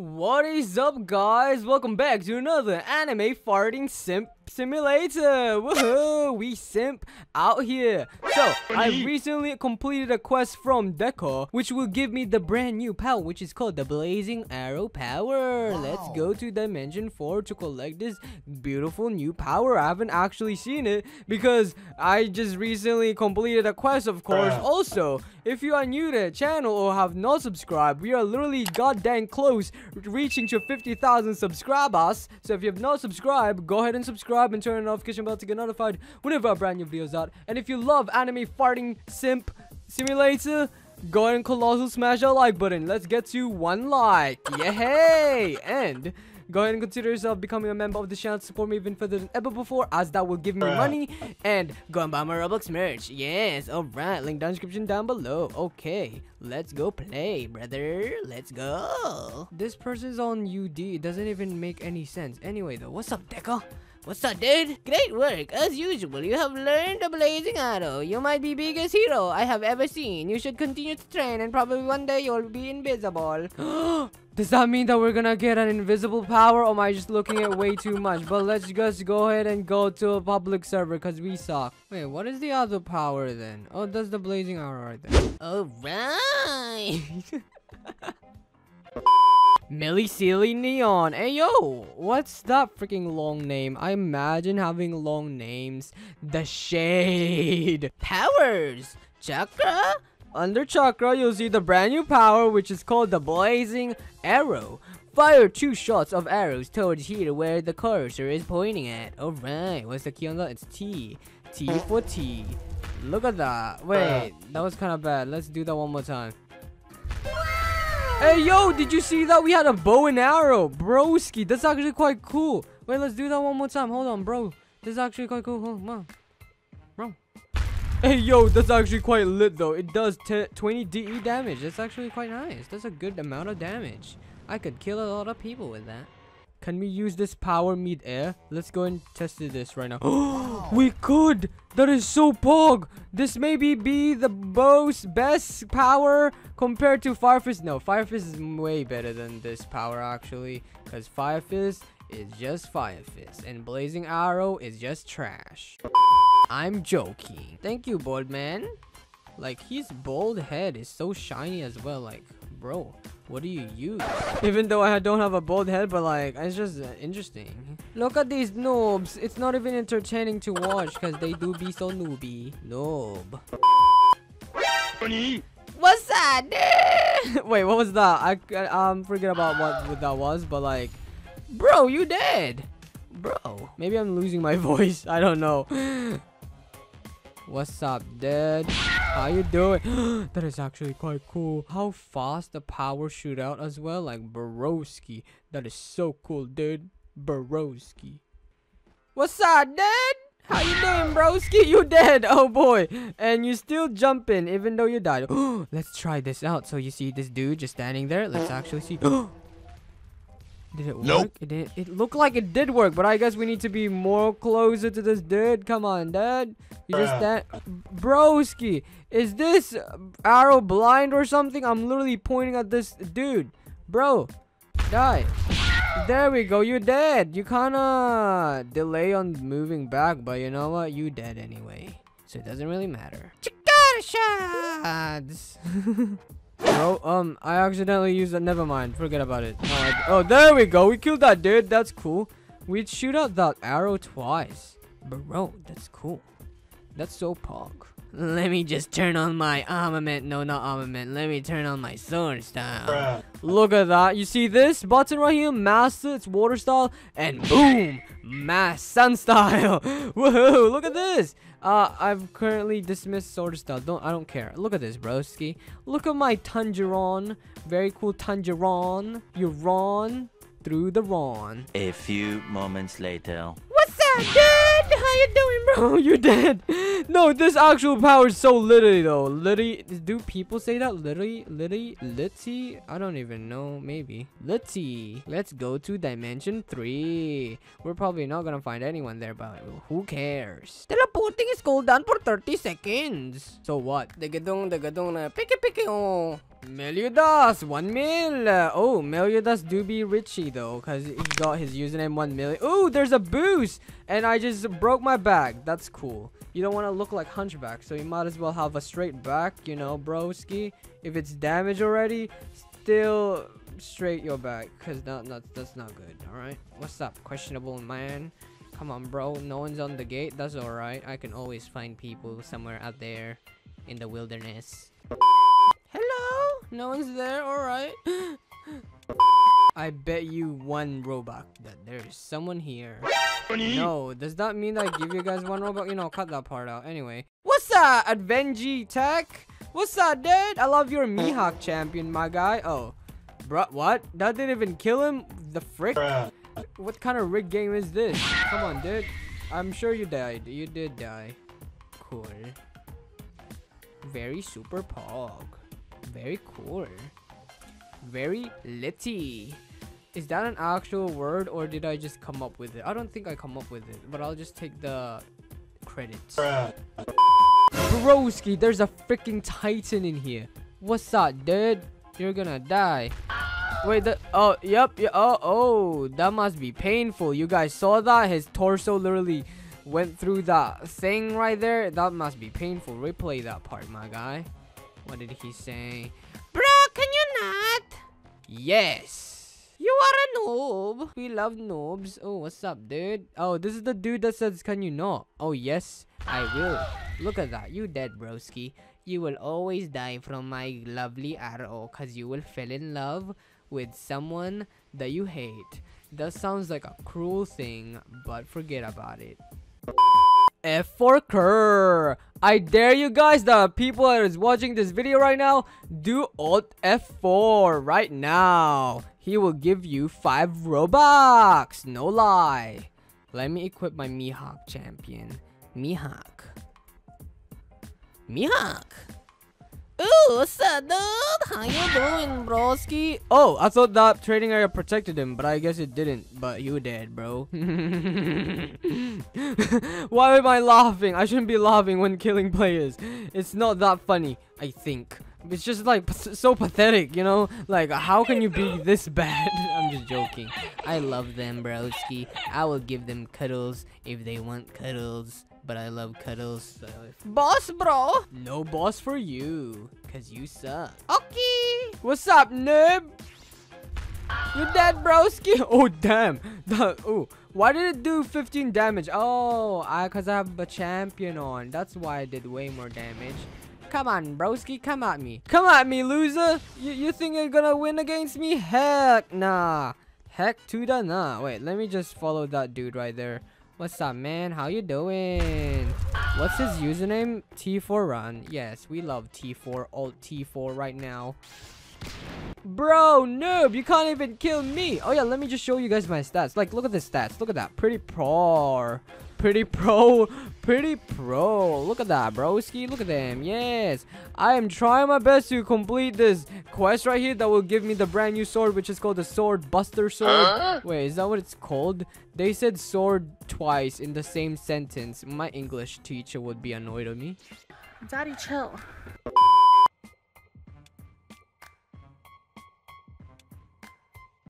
What is up guys? Welcome back to another anime farting simp simulator. Woohoo! We simp out here. So, I recently completed a quest from Deca, which will give me the brand new power, which is called the Blazing Arrow Power. Wow. Let's go to Dimension 4 to collect this beautiful new power. I haven't actually seen it because I just recently completed a quest, of course. Ah. Also, if you are new to the channel or have not subscribed, we are literally goddamn close reaching to 50,000 subscribers. So if you have not subscribed, go ahead and subscribe and turn on the notification bell to get notified whenever our brand new videos out. And if you love anime farting simp simulator, go ahead and colossal smash that like button. Let's get to one like. Yay! And go ahead and consider yourself becoming a member of the channel to support me even further than ever before as that will give me money and go and buy my roblox merch. Yes all right link down description down below. Okay let's go play brother. Let's go. This person's on ud it doesn't even make any sense. Anyway though what's up deca What's up, dude? Great work. As usual, you have learned the blazing arrow. You might be biggest hero I have ever seen. You should continue to train and probably one day you'll be invisible. Does that mean that we're gonna get an invisible power or am I just looking at way too much? But let's just go ahead and go to a public server because we suck. Wait, what is the other power then? Oh, that's the blazing arrow right there. Alright! Millie Silly Neon. Hey, yo. What's that freaking long name? I imagine having long names. The Shade. Powers. Chakra. Under Chakra, you'll see the brand new power, which is called the Blazing Arrow. Fire two shots of arrows towards here where the cursor is pointing at. Alright, what's the key on that? It's T. T for T. Look at that. Wait, uh. that was kind of bad. Let's do that one more time. Hey, yo, did you see that? We had a bow and arrow. Broski, that's actually quite cool. Wait, let's do that one more time. Hold on, bro. This is actually quite cool. Hold on. Bro. Hey, yo, that's actually quite lit, though. It does 20 DE damage. That's actually quite nice. That's a good amount of damage. I could kill a lot of people with that. Can we use this power mid-air? Let's go and test this right now. We could! That is so pog! This maybe be the most best power compared to Fire Fist. No, Fire Fist is way better than this power actually. Because Fire Fist is just Fire Fist. And Blazing Arrow is just trash. I'm joking. Thank you, bald man. Like, his bald head is so shiny as well. Like, bro, what do you use? Even though I don't have a bald head, but like, it's just uh, interesting. Look at these noobs. It's not even entertaining to watch because they do be so nooby. Noob. What's that? Wait, what was that? I, I um forget about what, what that was, but like, bro, you dead. Bro, maybe I'm losing my voice. I don't know. What's up, dude? How you doing? that is actually quite cool. How fast the power shoot out as well? Like Borowski. That is so cool, dude. Borowski. What's up, dude? How you doing, broski? You dead. Oh, boy. And you still jumping even though you died. Let's try this out. So you see this dude just standing there. Let's actually see. Did it work? Nope. It did. It looked like it did work, but I guess we need to be more closer to this dude. Come on, dad. You just that, broski. Is this arrow blind or something? I'm literally pointing at this dude, bro. Die. There we go. You're dead. You kind of delay on moving back, but you know what? You dead anyway, so it doesn't really matter. Chikara shots. Bro, um, I accidentally used it. Never mind. Forget about it. Oh, oh, there we go. We killed that dude. That's cool. We'd shoot out that arrow twice. Bro, that's cool. That's so pog. Let me just turn on my armament. No, not armament. Let me turn on my sword style. Bruh. Look at that. You see this button right here? Master, it's water style. And boom! Mass sun style. Woohoo! Look at this. Uh, I've currently dismissed sword style. Don't I don't care. Look at this, broski. Look at my Tangeron. Very cool Tangeron. You run through the Ron. A few moments later. What's that, dude? You doing, bro? You're dead. No, this actual power is so literally though. Literally, do people say that? Literally, literally, litty? I don't even know. Maybe. Litty. Let's go to dimension three. We're probably not gonna find anyone there, but who cares? Teleporting is cooldown for 30 seconds. So what? Degadong na piki piki oh. Meliodas, one mil. Oh, Meliodas do be Richie though, cause he got his username one million. Oh, there's a boost, and I just broke my back. That's cool. You don't want to look like Hunchback, so you might as well have a straight back, you know, broski. If it's damaged already, still straight your back, cause not, not that's not good. All right, what's up, questionable man? Come on, bro. No one's on the gate. That's all right. I can always find people somewhere out there in the wilderness. Hello? No one's there? Alright. I bet you one Robux that there's someone here. No, does that mean that I give you guys one Robux? You know, cut that part out. Anyway. What's that, Advenji Tech? What's that, dude? I love your Mihawk champion, my guy. Oh. Bruh, what? That didn't even kill him? The frick? What kind of rig game is this? Come on, dude. I'm sure you died. You did die. Cool. Very super pog. Very cool. Very litty. Is that an actual word or did I just come up with it? I don't think I come up with it, but I'll just take the credits. Broski, there's a freaking titan in here. What's that, dude? You're gonna die. Wait, the oh, yep, yeah, oh, oh, that must be painful. You guys saw that? His torso literally went through that thing right there. That must be painful. Replay that part, my guy. What did he say? Bro, can you not? Yes. You are a noob. We love noobs. Oh, what's up, dude? Oh, this is the dude that says, can you not? Oh, yes, I will. Look at that. You dead, broski. You will always die from my lovely arrow because you will fall in love with someone that you hate. That sounds like a cruel thing, but forget about it. F for Kerr. I dare you guys, the people that is watching this video right now, do Alt F4 right now. He will give you 5 Robux. No lie. Let me equip my Mihawk champion. Mihawk. Mihawk. Up, dude? How you doing, broski? Oh, I thought that trading area protected him, but I guess it didn't. But you did, bro. Why am I laughing? I shouldn't be laughing when killing players. It's not that funny, I think. It's just like so pathetic, you know? Like, how can you be this bad? I'm just joking. I love them, broski. I will give them cuddles if they want cuddles but I love cuddles. So boss, bro! No boss for you, cause you suck. Okay. What's up, noob? You dead, broski? Oh, damn. That, oh, why did it do 15 damage? Oh, I, cause I have a champion on. That's why I did way more damage. Come on, broski, come at me. Come at me, loser. You, you think you're gonna win against me? Heck nah. Heck to the nah. Wait, let me just follow that dude right there. What's up, man? How you doing? What's his username? T4 run. Yes, we love T4, alt T4 right now. Bro, noob, you can't even kill me. Oh yeah, let me just show you guys my stats. Like, look at the stats. Look at that. Pretty pro. Pretty pro. Pretty pro. Look at that, broski. Look at them. Yes. I am trying my best to complete this quest right here that will give me the brand new sword, which is called the Sword Buster Sword. Huh? Wait, is that what it's called? They said sword twice in the same sentence. My English teacher would be annoyed at me. Daddy, chill.